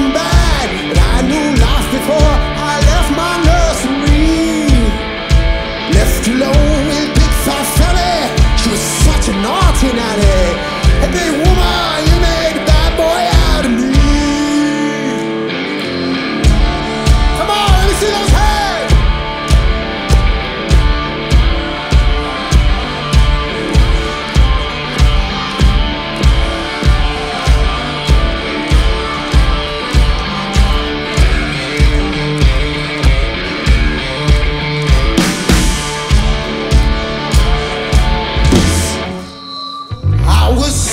from I was